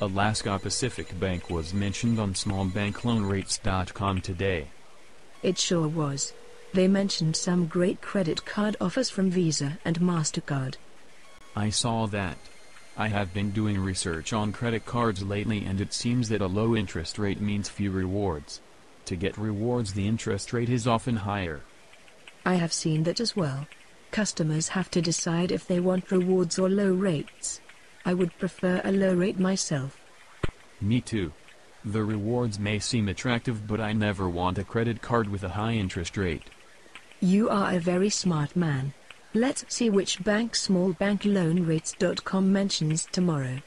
Alaska Pacific Bank was mentioned on smallbankloanrates.com today. It sure was. They mentioned some great credit card offers from Visa and MasterCard. I saw that. I have been doing research on credit cards lately and it seems that a low interest rate means few rewards. To get rewards the interest rate is often higher. I have seen that as well. Customers have to decide if they want rewards or low rates. I would prefer a low rate myself. Me too. The rewards may seem attractive but I never want a credit card with a high interest rate. You are a very smart man. Let's see which bank smallbankloanrates.com mentions tomorrow.